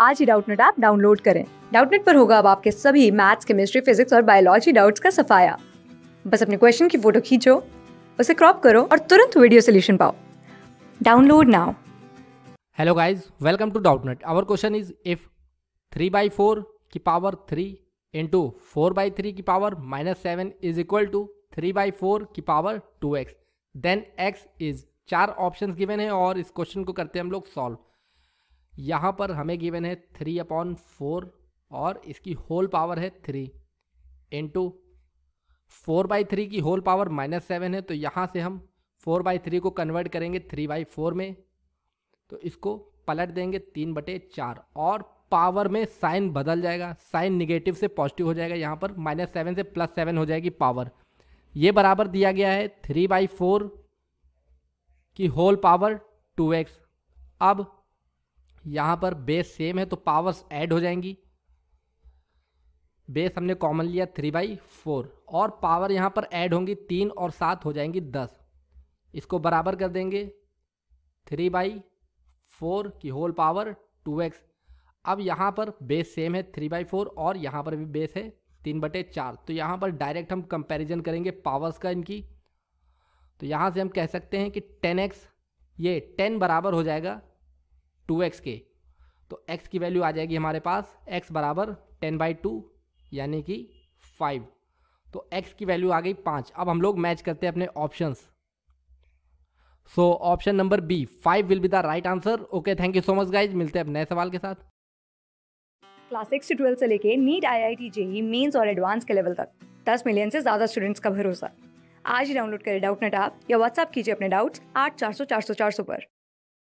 आज ही Doubtnut app download करें। डाउटनेट पर होगा अब आपके सभी मैथ्स, केमिस्ट्री, फिजिक्स और बायोलॉजी डाउट्स का सफाया। बस अपने क्वेश्चन की फ़ोटो खींचो, उसे क्रॉप करो और तुरंत वीडियो सोल्यूशन पाओ। Download now. Hello guys welcome to Doubtnut our question is if three by four की power three into four by three की power minus seven is equal to three by four की power two X then X is चार options given है और इस question को करते हैं हम लोग सॉल्व यहाँ पर हमें गिवन है थ्री अपॉन फोर और इसकी होल पावर है three into four by three की होल पावर माइनस सेवन है तो यहाँ से हम फोर बाई थ्री को कन्वर्ट करेंगे थ्री बाई फोर में तो इसको पलट देंगे तीन बटे चार और पावर में साइन बदल जाएगा साइन निगेटिव से पॉजिटिव हो जाएगा, यहाँ पर माइनस सेवन से प्लस सेवन हो जाएगी पावर ये बराबर दिया गया है थ्री बाई फोर की होल पावर टू एक्स अब यहाँ पर बेस सेम है तो पावर्स ऐड हो जाएँगी। बेस हमने कॉमन लिया थ्री बाई फोर और पावर यहाँ पर ऐड होंगी तीन और सात हो जाएँगी दस। इसको बराबर कर देंगे थ्री बाई फोर की होल पावर टू एक्स अब यहाँ पर बेस सेम है थ्री बाई फोर और यहाँ पर भी बेस है तीन बटे चार। तो यहाँ पर डायरेक्ट हम कंपैरिजन करेंगे पावर्स का इनकी। तो यहाँ से हम कह सकते हैं कि टेन एक्स ये टेन बराबर हो जाएगा। टू एक्स के तो एक्स की वैल्यू आ जाएगी हमारे पास एक्स बराबर टेन बाई टू, यानी कि फाइव। तो एक्स की वैल्यू आ गई पाँच। अब हम लोग मैच करते हैं अपने options. So option number B, five will be the right answer. Okay thank you so much guys मिलते हैं अब नए सवाल के साथ। क्लास सिक्स से ट्वेल्थ से लेके NEET I I T JEE Mains और एडवांस के लेवल तक। दस मिलियन से ज़्यादा स्टूडेंट्स का भरोसा। आज ही डाउनलोड करें डाउट नेट आप या व्हाट्सअप कीजिए अपने डाउट्स आठ चार सौ चार सौ चार सौ पर।